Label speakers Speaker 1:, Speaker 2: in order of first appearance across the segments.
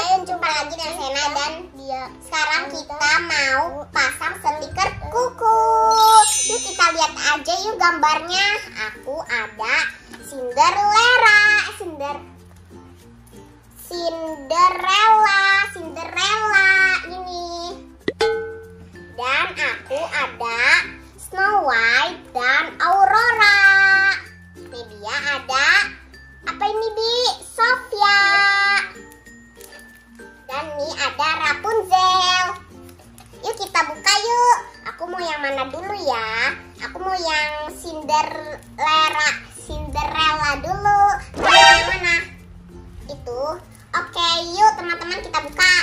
Speaker 1: Kalian jumpa lagi dengan Sena dan dia. Sekarang kita mau pasang stiker kuku. Yuk kita lihat aja yuk gambarnya. Aku ada Cinderella, Cinder Cinderella, Cinderella ini. Cinderella, Cinderella dulu. Yang mana? Itu. Oke, yuk teman-teman kita buka.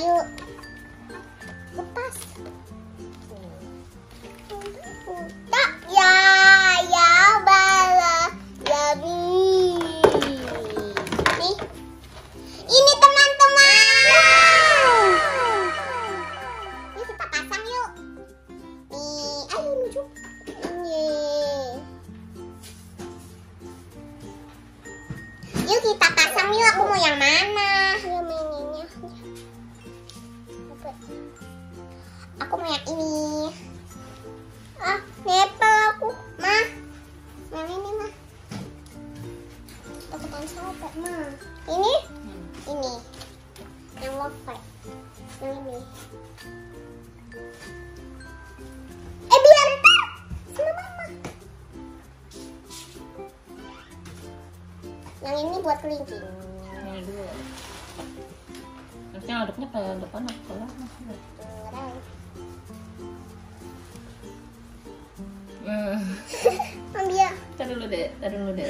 Speaker 1: Kita Aku mau yang ini. Ah, nepel aku. Mah. Yang ini mah. Takutan sobek mah. Ini? Ini. Yang love Yang ini. Eh biar sama mama. Yang ini buat kelingking.
Speaker 2: Ini dulu. Yang aduknya kayak depan apa belakang? Hmm.
Speaker 1: Ambil.
Speaker 2: Tar dulu deh, tar dulu deh.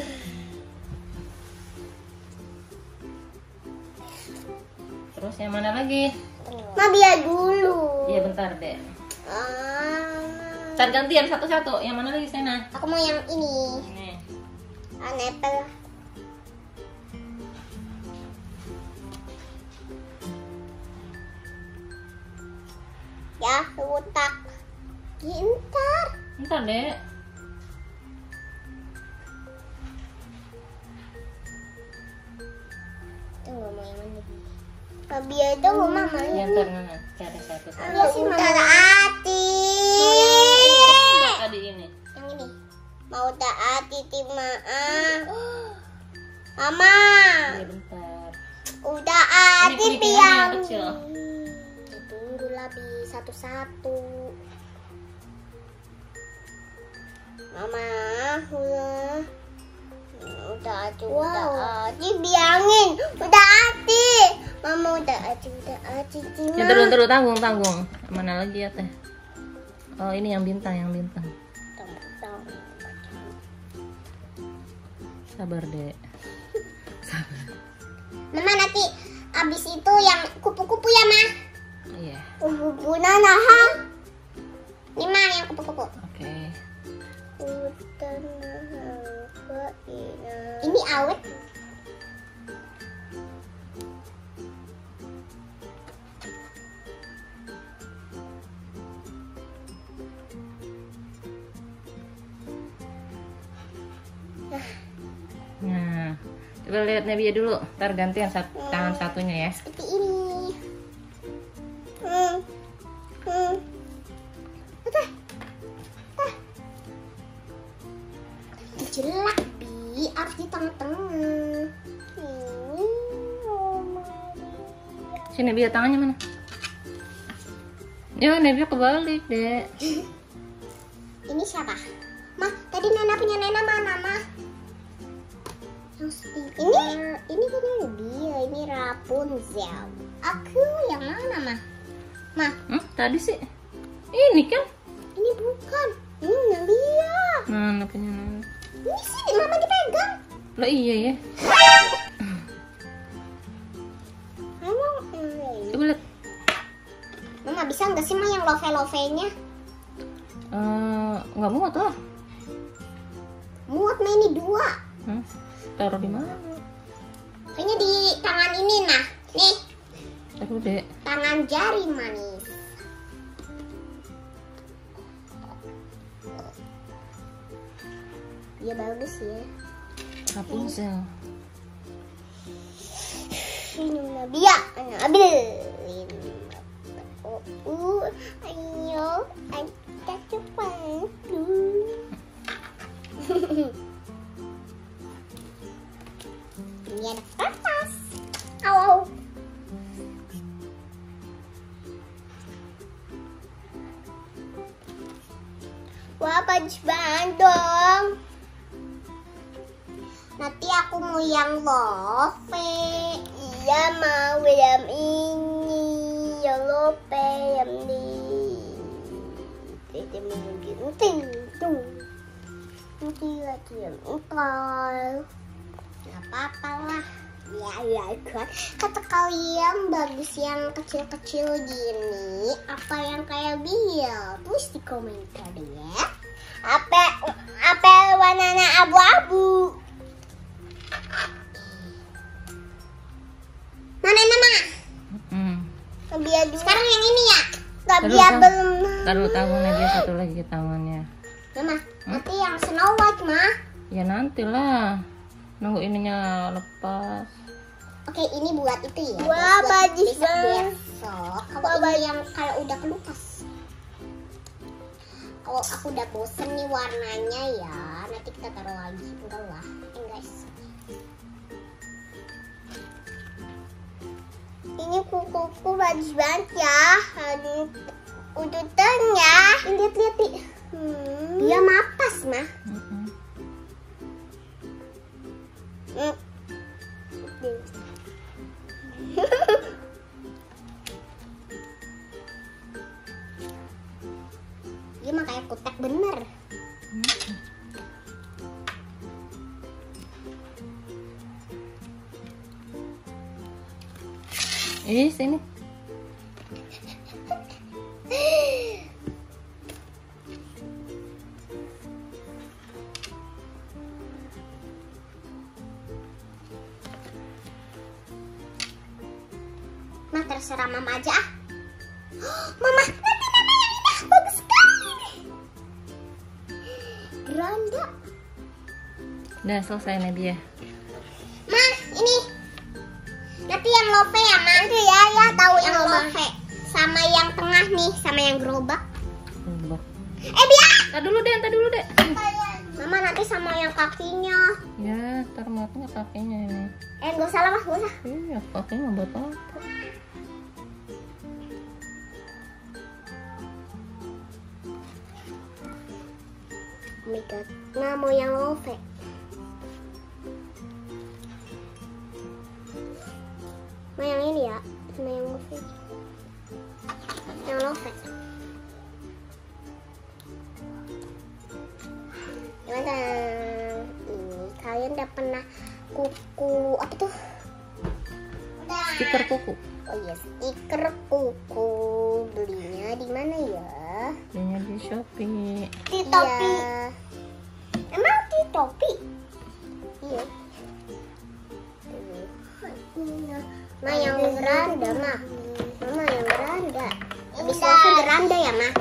Speaker 2: Terus yang mana lagi?
Speaker 1: Ma biar dulu.
Speaker 2: Iya bentar deh.
Speaker 1: Ah,
Speaker 2: Ntar gantian satu-satu. Yang mana lagi Sena?
Speaker 1: aku mau yang ini.
Speaker 2: Ini.
Speaker 1: Ah, nepel. Ya, lutak. Gintar.
Speaker 2: Bentar deh.
Speaker 1: Tunggu mau yang mana? Ma biar dulu mama.
Speaker 2: Ya ntar mana? Cari satu.
Speaker 1: Ambil sih Udah hati.
Speaker 2: Enggak tadi ini.
Speaker 1: Yang ini. Mau tak hati timaan. Mama.
Speaker 2: Iya bentar.
Speaker 1: Udah
Speaker 2: Ini
Speaker 1: hati piang.
Speaker 2: yang.
Speaker 1: Tunggu lah bi satu-satu. Mama, udah. Udah hati, udah hati biangin. Udah hati. Mama udah hati, udah hati.
Speaker 2: Ya terus terus tanggung tanggung. Mana lagi ya teh? Oh ini yang bintang yang bintang. Sabar dek. Sabar.
Speaker 1: Mama nanti abis itu yang kupu-kupu
Speaker 2: coba lihat Nebia dulu. Ntar gantian sat- tangan satunya ya.
Speaker 1: seperti ini. Hmm. Hmm. Udah. Udah. Jelek, Bi. Harus di tengah-tengah. Ini oh Maria.
Speaker 2: Si Nebia tangannya mana? Ya Nebia kebalik dek.
Speaker 1: Ini siapa? Mah, tadi Nena punya Nena mana, Mah? Ini? Ini yang dia, ini Rapunzel. Aku yang mana, Mah? Mah,
Speaker 2: Hmm, tadi sih. Ini kan?
Speaker 1: ini bukan. Ini yang dia.
Speaker 2: Mana punya?
Speaker 1: Ini sih, Mama dipegang.
Speaker 2: Lah iya ya.
Speaker 1: Emang,
Speaker 2: Coba lihat.
Speaker 1: Mama bisa nggak sih, Mah, yang love-love-nya?
Speaker 2: Eh, nggak muat lah.
Speaker 1: Muat mah ini dua.
Speaker 2: Hmm? Taruh di mana?
Speaker 1: Kayaknya di tangan ini nah. Nih,
Speaker 2: Taruh deh.
Speaker 1: tangan jari manis. Iya bagus ya.
Speaker 2: Rapunzel.
Speaker 1: Ini Nadia, Nabil. Oh, uh, ayo, kita cepat. Ini ada kertas. Au. Wah, bagus banget dong. Nanti aku mau yang love. Iya mau yang ini. Yang love yang ini. Tidak mungkin tuh. Nanti lagi yang entar. Gak apa-apa lah. Ya, ya, kan. Kata kalian bagus yang kecil-kecil gini. Apa yang kayak Bill? Tulis di komentar ya. Apa apa warnanya abu-abu? Mana nama?
Speaker 2: Hmm.
Speaker 1: Biar sekarang yang ini ya. Gak
Speaker 2: Taruh,
Speaker 1: biar belum.
Speaker 2: Taruh tangannya dia satu lagi tangannya.
Speaker 1: Mama, nanti yang Snow White mah.
Speaker 2: Ya nantilah. Nunggu ininya lepas.
Speaker 1: Oke, ini buat itu ya.
Speaker 3: Wah,
Speaker 1: buat
Speaker 3: bagus
Speaker 1: besok
Speaker 3: banget.
Speaker 1: besok. Kalau ini yang kalau udah kelupas. Kalau aku udah bosen nih warnanya ya, nanti kita taruh lagi. Enggak lah, eh, guys.
Speaker 3: Ini kukuku bagus banget ya. Aduh, udutannya.
Speaker 1: Lihat lihat nih.
Speaker 3: Hmm.
Speaker 1: Dia mapas mah.
Speaker 2: Mm-mm.
Speaker 3: Hmm.
Speaker 2: Ih, sini.
Speaker 1: Nah terserah mama aja ah. Mama, nanti nama yang indah bagus sekali. Granda.
Speaker 2: Udah selesai nih
Speaker 1: yang gerobak. Eh, biar.
Speaker 2: Tar dulu deh, tar dulu deh.
Speaker 1: Mama nanti sama yang kakinya.
Speaker 2: Ya, tar matanya kakinya ini.
Speaker 1: Eh, gak usah lah, Mas. Gak usah.
Speaker 2: Iya, kakinya buat apa?
Speaker 1: Oh my god. Nah, mau yang lope. Mau yang ini ya, sama yang lope.
Speaker 2: Stiker kuku.
Speaker 1: Oh iya, stiker kuku. Belinya di mana ya?
Speaker 2: Belinya di Shopee.
Speaker 1: Di topi. Emang di topi? Iya. Ma yang geranda mah. Mama yang geranda. Habis Love geranda ya mah.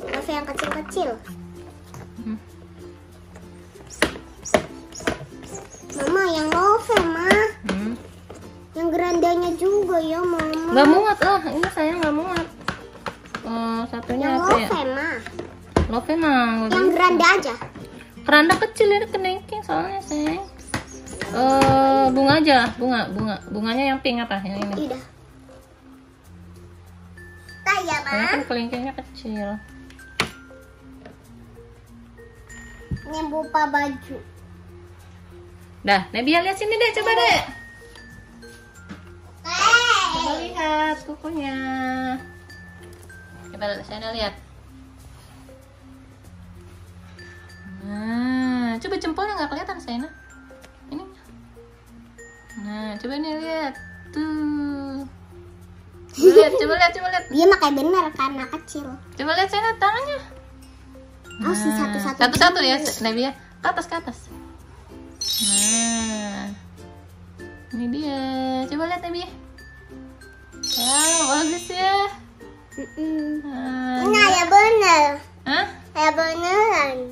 Speaker 1: Love yang kecil-kecil. Juga ya mama.
Speaker 2: Gak muat lah, ini saya nggak muat. Eh, satunya
Speaker 1: Yang
Speaker 2: apa ya?
Speaker 1: love mah.
Speaker 2: Love mah nggak
Speaker 1: Yang
Speaker 2: bisa.
Speaker 1: geranda aja.
Speaker 2: Keranda kecil ini kenengking soalnya sayang. Eh bunga aja, bunga, bunga, bunganya yang pink apa? Yang ini.
Speaker 1: Tak ya
Speaker 2: kan kelingkingnya kecil.
Speaker 1: Ini buka baju.
Speaker 2: Dah, Nebia lihat sini deh, coba deh. Coba lihat kukunya. Coba saya lihat. Nah, coba jempolnya nggak kelihatan saya Ini. Nah, coba nih lihat. Tuh. Coba lihat, coba lihat, coba lihat.
Speaker 1: Dia mah kayak bener karena kecil.
Speaker 2: Coba lihat saya tangannya.
Speaker 1: Oh, si
Speaker 2: Nah,
Speaker 1: satu-satu.
Speaker 2: Satu-satu ya, Nebia. atas ke atas. Nah, ini dia. Coba lihat Nabi. Wow, bagus ya.
Speaker 3: Mm-mm.
Speaker 2: Nah,
Speaker 3: Ini ya bener.
Speaker 2: Hah?
Speaker 3: Ya beneran.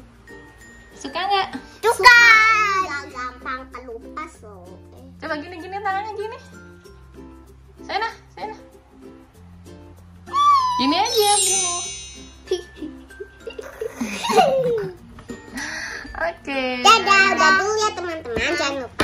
Speaker 2: Suka nggak?
Speaker 3: Suka.
Speaker 1: Gak gampang kelupas loh.
Speaker 2: Coba gini gini tangannya gini. Sana, sana. Gini aja, gini. Oke.
Speaker 1: Dadah, udah dulu ya teman-teman. Jangan lupa